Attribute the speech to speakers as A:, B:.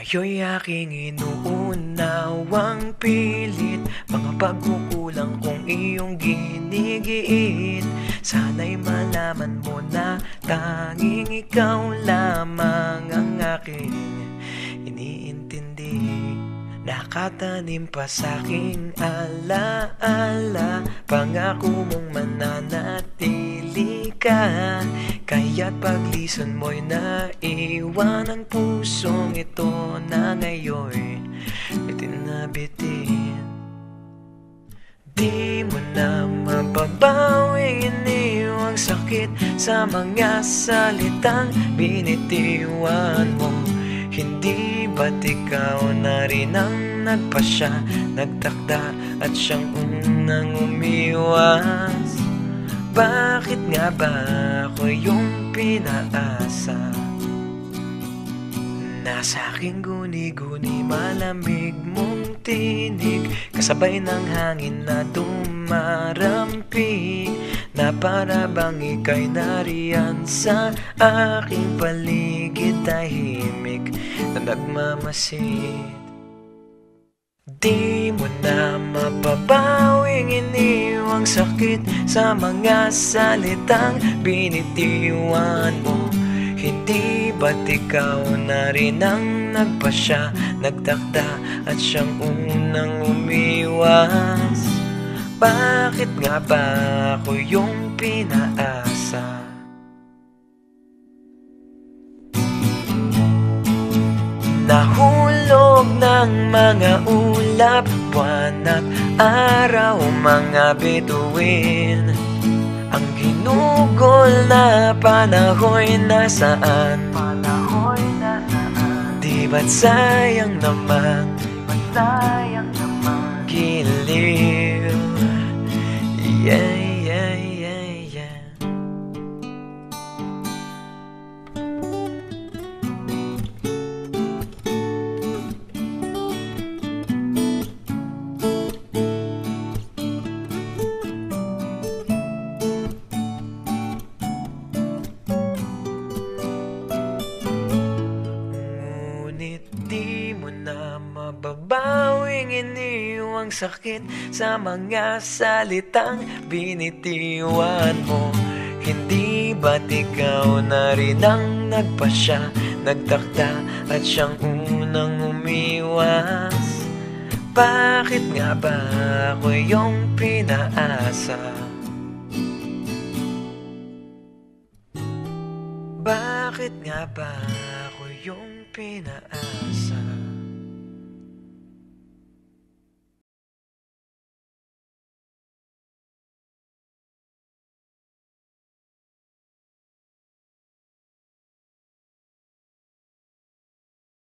A: Tayo'y aking inuunawang pilit. Mga pagkukulang kong iyong ginigiit. Sana'y malaman mo na tanging ikaw lamang ang aking iniintindi. Nakatanim pa sa'king alaala. Pangako mong mananatili ka Kaya't paglison mo'y naiwan ang pusong ito na ngayon Itinabitin Di mo na mapabawing iniwang sakit Sa mga salitang binitiwan mo. Hindi ba't ikaw na rin ang nagpasya Nagtakda at siyang unang umiwas Bakit nga ba ako yung pinaasa? Nasa aking guni-guni malamig mong tinig Kasabay ng hangin na dumarampi Na para bang ika'y nariyan sa aking paligid Tahimik na nagmamasid Di mo na mapabawing iniwang sakit Sa mga salitang binitiwan mo Hindi ba't ikaw na rin ang nagpasya Nagtakda at siyang unang umiwas Bakit nga ba ako yung pinaasa? Nahulog ng mga ulap, buwan at araw, mga bituin. Ang ginugol na panahoy nasaan? Panahoy nasaan? Di ba't sayang naman? Di ba't sayang naman? Giliw mo na mababawing iniwang sakit Sa mga salitang binitiwan mo Hindi ba't ikaw na rin ang nagpasya Nagtakda at siyang unang umiwas Bakit nga ba ako yung pinaasa? Bakit nga ba ako yung pinaasa?